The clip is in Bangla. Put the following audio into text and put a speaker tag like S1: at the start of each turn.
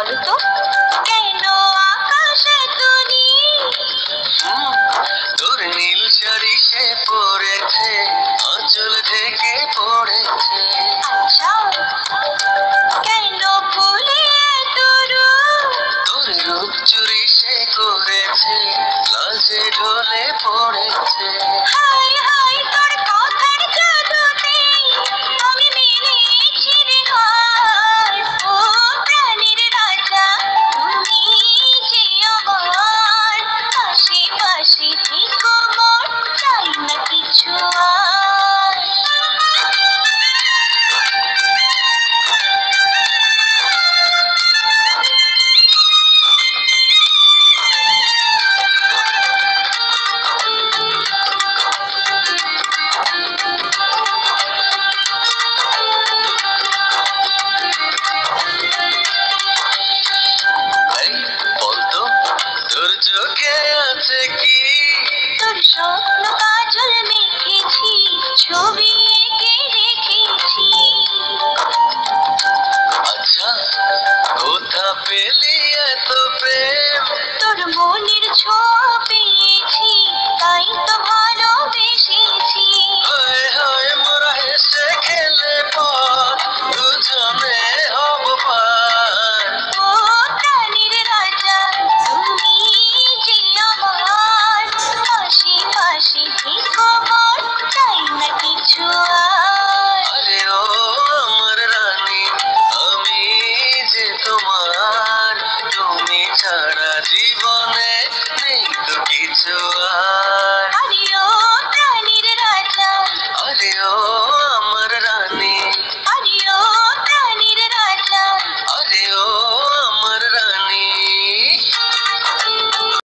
S1: বলো তো কেন আকাশে তুমি
S2: তোর নীল পড়েছে অচল ঢেকে পড়েছে।
S1: আচ্ছা। কেন তোর
S2: তোর রূপ চুরি সে করেছে লাজে ঢলে পড়েছে। চোখে আছে কি?
S1: তোর স্বপ্ন কাজল মেখেছি ছবি এঁকে রেখেছি।
S2: আচ্ছা কোথা পেলি এত প্রেম?
S1: তোর মনে সারা জীবন